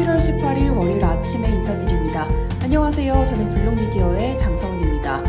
11월 18일 월요일 아침에 인사드립니다. 안녕하세요. 저는 블록미디어의 장성훈입니다.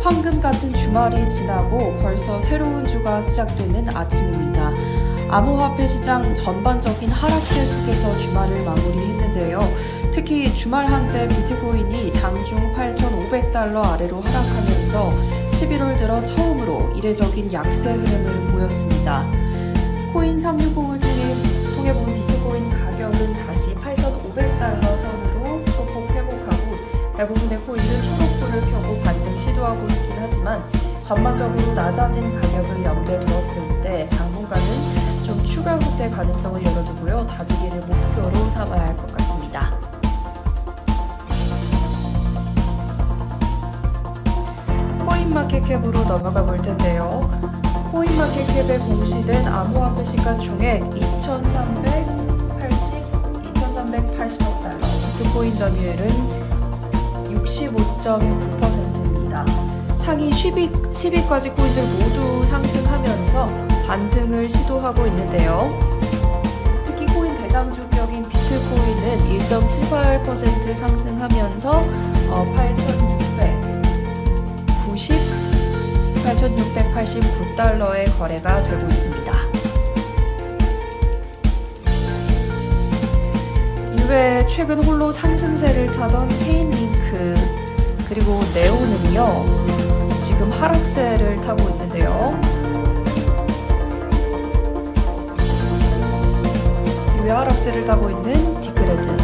황금 같은 주말이 지나고 벌써 새로운 주가 시작되는 아침입니다. 암호화폐 시장 전반적인 하락세 속에서 주말을 마무리했는데요. 특히 주말 한때 비트코인이 장중 8,500달러 아래로 하락하면서 11월 들어 처음으로 이례적인 약세 흐름을 보였습니다. 코인 360을 대부분의 코인은 초록불을 켜고 반등 시도하고 있긴 하지만 전반적으로 낮아진 가격을 염두에 두었을 때 당분간은 좀 추가 후퇴 가능성을 열어두고요. 다지기를 목표로 삼아야 할 것 같습니다. 코인마켓캡으로 넘어가 볼 텐데요. 코인마켓캡에 공시된 암호화폐 시가 총액 2,380, 2,380억 달러. 비트코인 점유율은 65.9%입니다. 상위 10위, 10위까지 코인들 모두 상승하면서 반등을 시도하고 있는데요. 특히 코인 대장주격인 비트코인은 1.78% 상승하면서 어, 8,690, 8,689달러의 거래가 되고 있습니다. 이외에 최근 홀로 상승세를 타던 체인링크 그리고 네오는요 지금 하락세를 타고 있는데요. 이외 하락세를 타고 있는 디크레드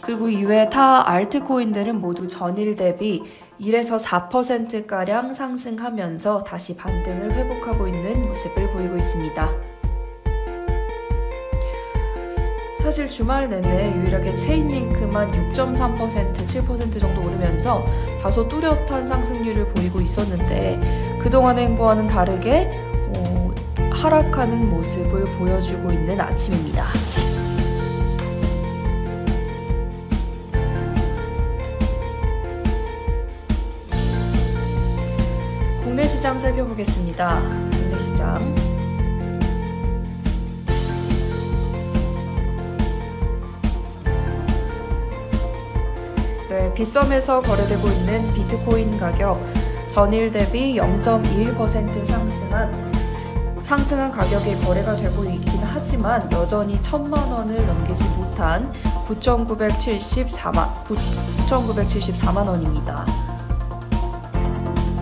그리고 이외 타 알트코인들은 모두 전일 대비 1에서 4%가량 상승하면서 다시 반등을 회복하고 있는 모습을 보이고 있습니다. 사실 주말 내내 유일하게 체인링크만 6.3% 7% 정도 오르면서 다소 뚜렷한 상승률을 보이고 있었는데 그동안의 행보와는 다르게 어, 하락하는 모습을 보여주고 있는 아침입니다. 시장 살펴보겠습니다. 국내 시장. 네, 빗썸에서 거래되고 있는 비트코인 가격 전일 대비 0.21% 상승한 상승한 가격에 거래가 되고 있긴 하지만 여전히 천만 원을 넘기지 못한 9,974만 9,974만 원입니다.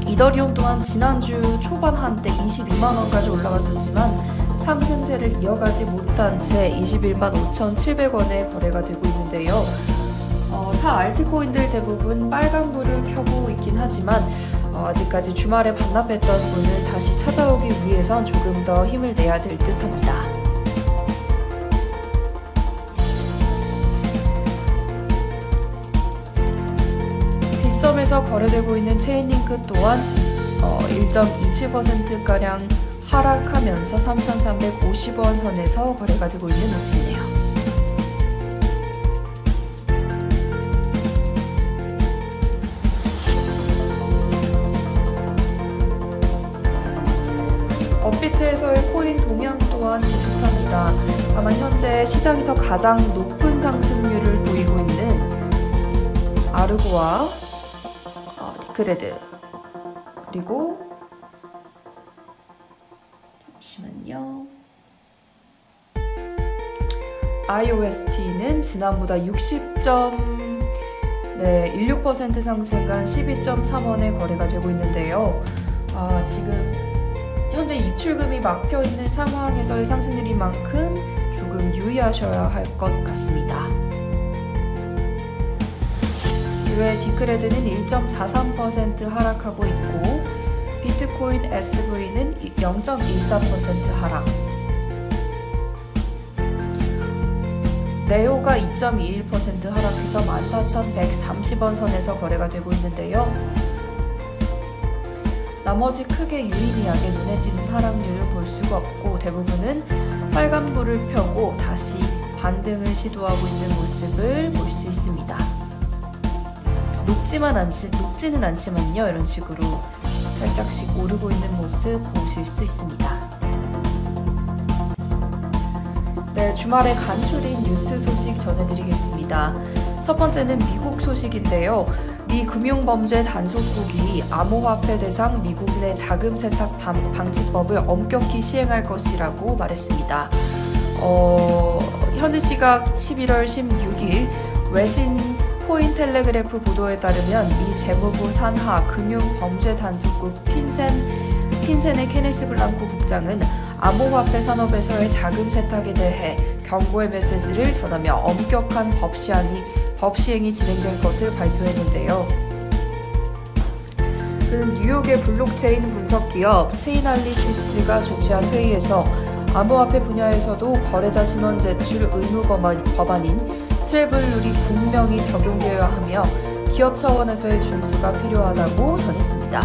이더리움 또한 지난주 초반 한때 22만 원까지 올라갔었지만 상승세를 이어가지 못한 채 21만 5,700원에 거래가 되고 있는데요. 어, 타 알트코인들 대부분 빨간불을 켜고 있긴 하지만 어, 아직까지 주말에 반납했던 분을 다시 찾아오기 위해선 조금 더 힘을 내야 될 듯합니다. 빗썸에서 거래되고 있는 체인링크 또한 어, 1.27%가량 하락하면서 3,350원 선에서 거래가 되고 있는 모습이네요. 업비트에서의 코인 동향 또한 비슷합니다. 다만 현재 시장에서 가장 높은 상승률을 보이고 있는 아르고와 어, 디크레드 그리고 잠시만요. iOST는 지난보다 60점 네, 16% 상승한 12.3원에 거래가 되고 있는데요. 아, 지금 현재 입출금이 막혀 있는 상황에서의 상승률인 만큼 조금 유의하셔야 할 것 같습니다. 이외 디크레드는 1.43% 하락하고 있고 비트코인 SV는 0.14% 하락 네오가 2.21% 하락해서 14,130원 선에서 거래가 되고 있는데요. 나머지 크게 유의미하게 눈에 띄는 하락률을 볼 수가 없고 대부분은 빨간불을 펴고 다시 반등을 시도하고 있는 모습을 볼 수 있습니다. 높지만 않지, 높지는 않지만요. 이런 식으로 살짝씩 오르고 있는 모습 보실 수 있습니다. 주말에 간추린 뉴스 소식 전해드리겠습니다. 첫 번째는 미국 소식인데요. 미 금융범죄 단속국이 암호화폐 대상 미국인의 자금 세탁 방지법을 엄격히 시행할 것이라고 말했습니다. 어, 현지 시각 11월 16일 외신 코인 텔레그래프 보도에 따르면 미 재무부 산하 금융범죄단속국 핀센 핀센의 케네스 블랑코 국장은 암호화폐 산업에서의 자금 세탁에 대해 경고의 메시지를 전하며 엄격한 법 시행이, 법 시행이 진행될 것을 발표했는데요. 그는 뉴욕의 블록체인 분석 기업 체인알리시스가 주최한 회의에서 암호화폐 분야에서도 거래자 신원 제출 의무 법안인 travel rule이 분명히 적용되어야 하며 기업 차원에서의 준수가 필요하다고 전했습니다.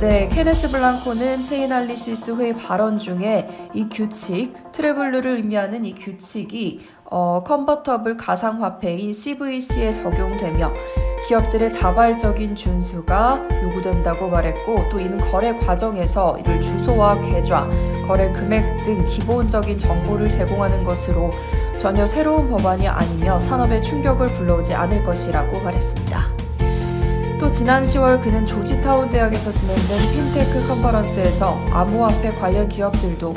네, 케네스 블랑코는 체인알리시스 회의 발언 중에 이 규칙, travel rule을 의미하는 이 규칙이 어, convertible 가상화폐인 CVC에 적용되며 기업들의 자발적인 준수가 요구된다고 말했고 또 이는 거래 과정에서 이름 주소와 계좌, 거래 금액 등 기본적인 정보를 제공하는 것으로 전혀 새로운 법안이 아니며 산업에 충격을 불러오지 않을 것이라고 말했습니다. 또 지난 10월 그는 조지타운 대학에서 진행된 핀테크 컨퍼런스에서 암호화폐 관련 기업들도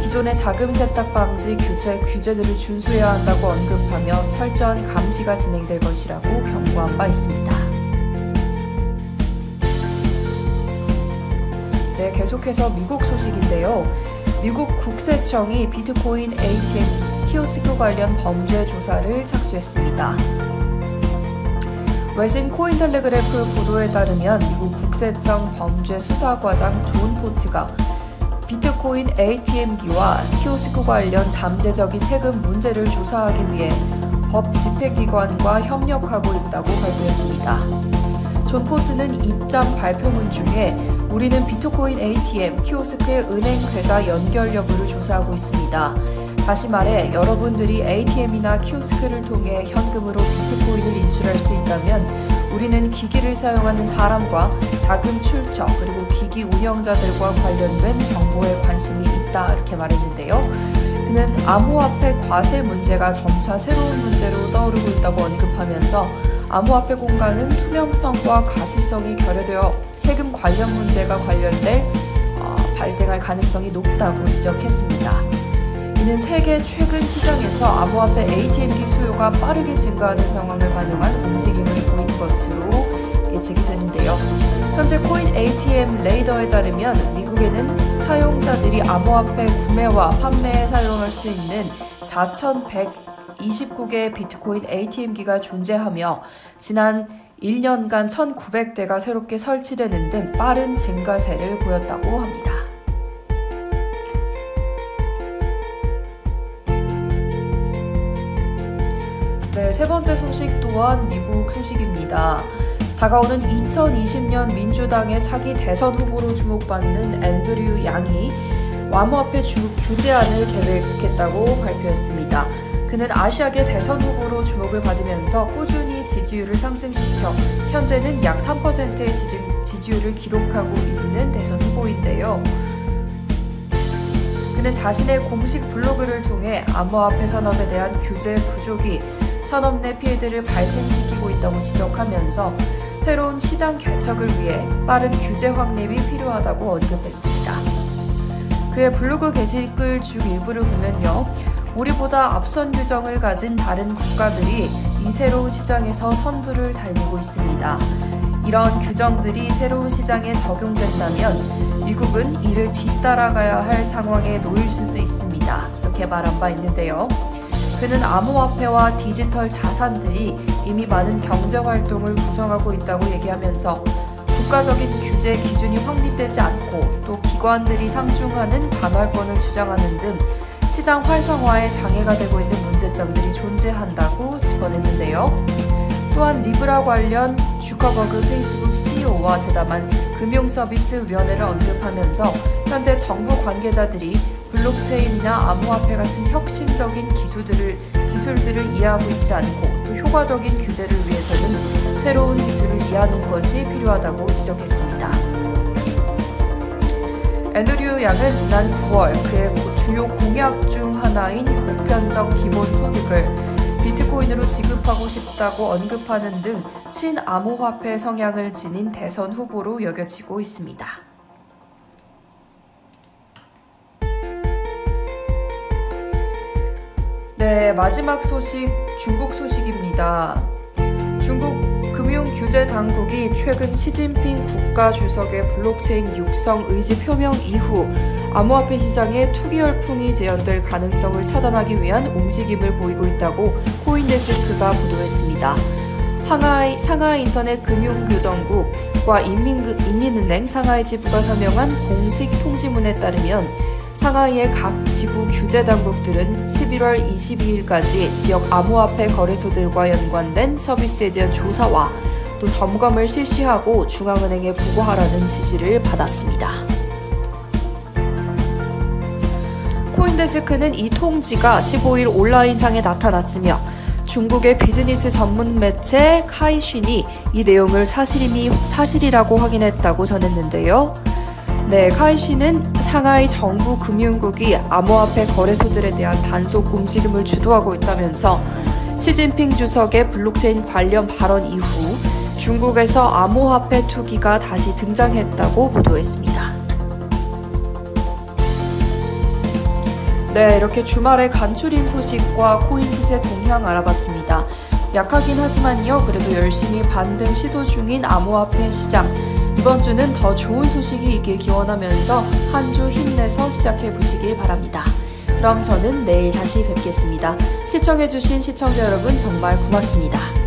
기존의 자금 세탁 방지 규제, 규제들을 준수해야 한다고 언급하며 철저한 감시가 진행될 것이라고 경고한 바 있습니다. 네, 계속해서 미국 소식인데요. 미국 국세청이 비트코인 ATM 키오스크 관련 범죄 조사를 착수했습니다. 외신 코인텔레그래프 보도에 따르면 미국 국세청 범죄수사과장 존 포트가 비트코인 ATM기와 키오스크 관련 잠재적인 세금 문제를 조사하기 위해 법 집행기관과 협력하고 있다고 발표했습니다. 존 포트는 입장 발표문 중에 우리는 비트코인 ATM, 키오스크의 은행 계좌 연결 여부를 조사하고 있습니다. 다시 말해 여러분들이 ATM이나 키오스크를 통해 현금으로 비트코인을 인출할 수 있다면 우리는 기기를 사용하는 사람과 자금 출처 그리고 기기 운영자들과 관련된 정보에 관심이 있다 이렇게 말했는데요. 그는 암호화폐 과세 문제가 점차 새로운 문제로 떠오르고 있다고 언급하면서 암호화폐 공간은 투명성과 가시성이 결여되어 세금 관련 문제가 관련될 어, 발생할 가능성이 높다고 지적했습니다. 이는 세계 최근 시장에서 암호화폐 ATM기 수요가 빠르게 증가하는 상황을 반영한 움직임을 보인 것으로 예측이 되는데요. 현재 코인 ATM 레이더에 따르면 미국에는 사용자들이 암호화폐 구매와 판매에 사용할 수 있는 4,129개의 비트코인 ATM기가 존재하며 지난 1년간 1,900대가 새롭게 설치되는 등 빠른 증가세를 보였다고 합니다. 세 번째 소식 또한 미국 소식입니다. 다가오는 2020년 민주당의 차기 대선 후보로 주목받는 앤드류 양이 암호화폐 규제안을 계획했다고 발표했습니다. 그는 아시아계 대선 후보로 주목을 받으면서 꾸준히 지지율을 상승시켜 현재는 약 3%의 지지, 지지율을 기록하고 있는 대선 후보인데요. 그는 자신의 공식 블로그를 통해 암호화폐 산업에 대한 규제 부족이 산업 내 피해들을 발생시키고 있다고 지적하면서 새로운 시장 개척을 위해 빠른 규제 확립이 필요하다고 언급했습니다. 그의 블로그 게시글 중 일부를 보면요. 우리보다 앞선 규정을 가진 다른 국가들이 이 새로운 시장에서 선두를 달리고 있습니다. 이런 규정들이 새로운 시장에 적용된다면 미국은 이를 뒤따라가야 할 상황에 놓일 수 있습니다. 이렇게 말한 바 있는데요. 그는 암호화폐와 디지털 자산들이 이미 많은 경제 활동을 구성하고 있다고 얘기하면서 국가적인 규제 기준이 확립되지 않고 또 기관들이 상중하는 반환권을 주장하는 등 시장 활성화에 장애가 되고 있는 문제점들이 존재한다고 짚어냈는데요. 또한 리브라 관련 주커버그 페이스북 CEO와 대담한 금융서비스위원회를 언급하면서 현재 정부 관계자들이 블록체인이나 암호화폐 같은 혁신적인 기술들을, 기술들을 이해하고 있지 않고 또 효과적인 규제를 위해서는 새로운 기술을 이해하는 것이 필요하다고 지적했습니다. 앤드류 양은 지난 9월 그의 주요 공약 중 하나인 보편적 기본 소득을 비트코인으로 지급하고 싶다고 언급하는 등 친암호화폐 성향을 지닌 대선 후보로 여겨지고 있습니다. 네, 마지막 소식 중국 소식입니다. 중국 금융 규제 당국이 최근 시진핑 국가 주석의 블록체인 육성 의지 표명 이후 암호화폐 시장에 투기 열풍이 재현될 가능성을 차단하기 위한 움직임을 보이고 있다고 코인데스크가 보도했습니다. 상하이, 상하이 인터넷 금융교정국과 인민, 인민은행 상하이 지부가 서명한 공식 통지문에 따르면 상하이의 각 지구 규제 당국들은 11월 22일까지 지역 암호화폐 거래소들과 연관된 서비스에 대한 조사와 또 점검을 실시하고 중앙은행에 보고하라는 지시를 받았습니다. 코인데스크는 이 통지가 15일 온라인상에 나타났으며 중국의 비즈니스 전문 매체 카이신이 이 내용을 사실이라고 확인했다고 전했는데요. 네, 카이신은 상하이 정부 금융국이 암호화폐 거래소들에 대한 단속 움직임을 주도하고 있다면서 시진핑 주석의 블록체인 관련 발언 이후 중국에서 암호화폐 투기가 다시 등장했다고 보도했습니다. 네, 이렇게 주말에 간추린 소식과 코인 시세 동향 알아봤습니다. 약하긴 하지만요, 그래도 열심히 반등 시도 중인 암호화폐 시장. 이번 주는 더 좋은 소식이 있길 기원하면서 한 주 힘내서 시작해 보시길 바랍니다. 그럼 저는 내일 다시 뵙겠습니다. 시청해주신 시청자 여러분 정말 고맙습니다.